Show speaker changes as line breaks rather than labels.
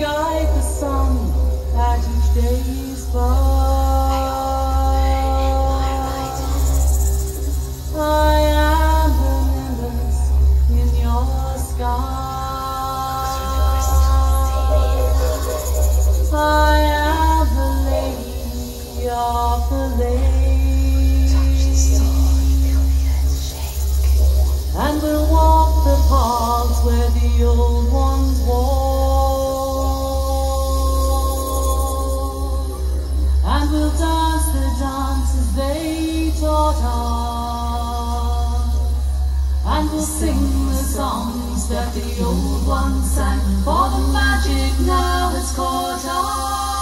guide the sun that each day is by. I am the nimbus in your sky. I will sing the songs that the old ones sang, for the magic now has caught on.